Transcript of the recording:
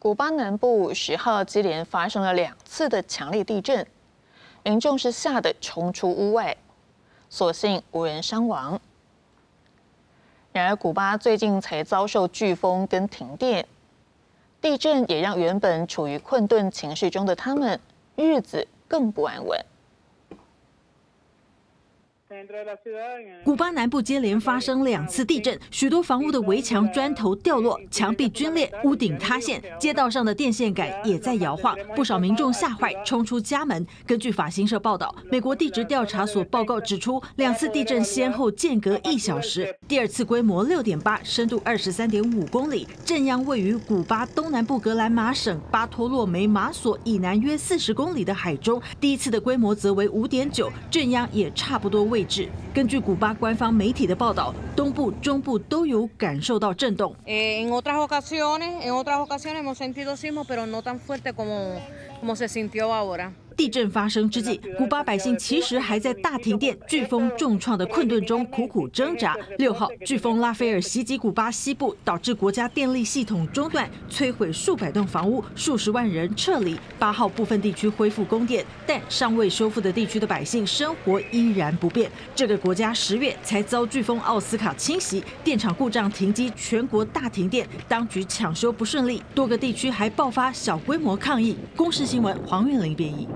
古巴南部十号接连发生了两次的强烈地震，民众是吓得冲出屋外，所幸无人伤亡。然而，古巴最近才遭受飓风跟停电，地震也让原本处于困顿情绪中的他们日子更不安稳。古巴南部接连发生两次地震，许多房屋的围墙砖头掉落，墙壁龟裂，屋顶塌陷，街道上的电线杆也在摇晃，不少民众吓坏，冲出家门。根据法新社报道，美国地质调查所报告指出，两次地震先后间隔一小时，第二次规模六点八，深度二十三点五公里，震央位于古巴东南部格兰马省巴托洛梅马索以南约四十公里的海中，第一次的规模则为五点九，震央也差不多位。根据古巴官方媒体的报道东部中部都有感受到震动。地震发生之际，古巴百姓其实还在大停电、飓风重创的困顿中苦苦挣扎。六号，飓风拉斐尔袭击古巴西部，导致国家电力系统中断，摧毁数百栋房屋，数十万人撤离。八号，部分地区恢复供电，但尚未修复的地区的百姓生活依然不便。这个国家十月才遭飓风奥斯卡侵袭，电厂故障停机，全国大停电，当局抢修不顺利，多个地区还爆发小规模抗议。公视新闻黄韵玲编译。